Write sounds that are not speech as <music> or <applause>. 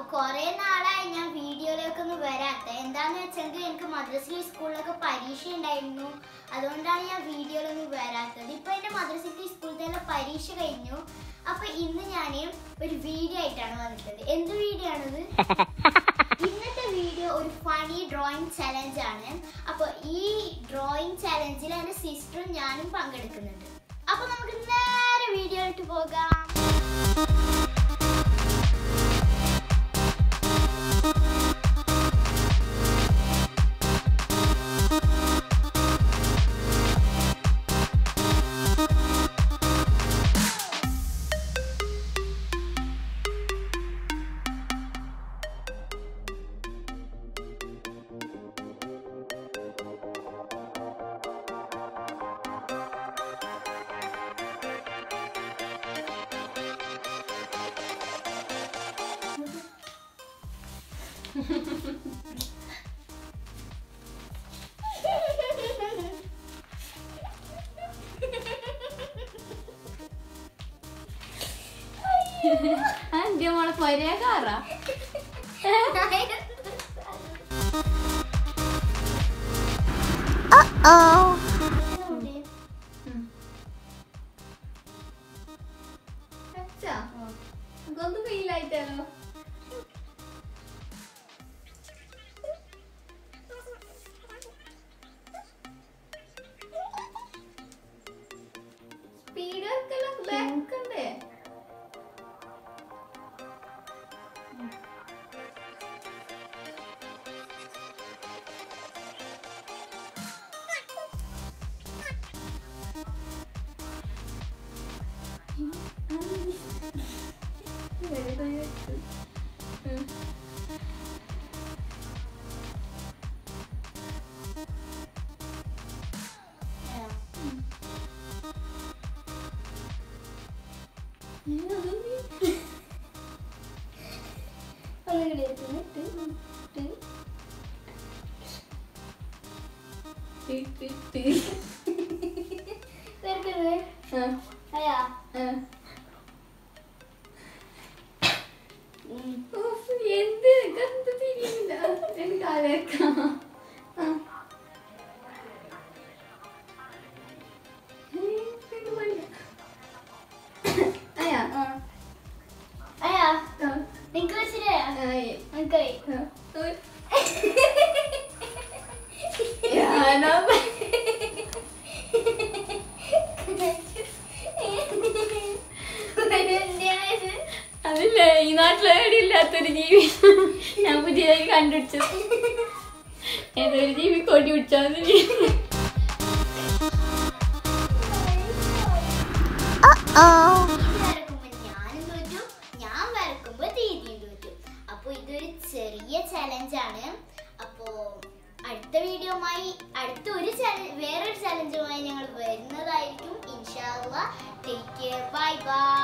അപ്പൊ കുറെ നാളായി ഞാൻ വീഡിയോയിലേക്ക് ഒന്നും വരാത്ത. എന്താന്ന് വെച്ചെങ്കിൽ എനിക്ക് മദ്രസയിൽ സ്കൂളിലൊക്കെ പരീക്ഷ ഉണ്ടായിരുന്നു. അതുകൊണ്ടാണ് ഞാൻ വീഡിയോയിലൊന്നും വരാത്തത്. ഇപ്പൊ എന്റെ മദ്രസയ്ക്ക് സ്കൂളിൽ തന്നെ പരീക്ഷ കഴിഞ്ഞു. അപ്പൊ ഇന്ന് ഞാൻ ഒരു വീഡിയോ ആയിട്ടാണ് വന്നിട്ടുള്ളത്. എന്ത് വീഡിയോ ആണത്? <laughs> ഇന്നത്തെ വീഡിയോ ഒരു ഫണി ഡ്രോയിങ് ചലഞ്ച് ആണ്. അപ്പൊ ഈ ഡ്രോയിങ് ചലഞ്ചിൽ എന്റെ സിസ്റ്ററും ഞാനും പങ്കെടുക്കുന്നുണ്ട്. അപ്പൊ നമുക്ക് നേരെ വീഡിയോ ആയിട്ട് പോകാം. എന്റെ മോളെ പൊരേ കാറാ അച്ഛാ ഇതൊന്നും ഫീലായിട്ടാലോ സ്പീഡ് അയ്യാ എന്ത് കത്ത് തിരിയില്ല എനിക്ക് കാലേക്കാം നിനക്കായി ഞാനാ അതില്ല ഈ നാട്ടിലെ ഇല്ലാത്തൊരു ജീവി. ഞാൻ പുതിയതായി കണ്ടുപിടിച്ചത് ഏതൊരു ജീവി കൊടി പിടിച്ചാൽ മതി അപ്പൊ ഇതൊരു ചെറിയ ചലഞ്ചാണ് അപ്പോൾ അടുത്ത വീഡിയോമായി അടുത്ത ഒരു വേറൊരു ചലഞ്ചുമായി ഞങ്ങൾ വരുന്നതായിരിക്കും. ഇൻഷാല്ല ടേക്ക് കെയർ ബൈ ബൈ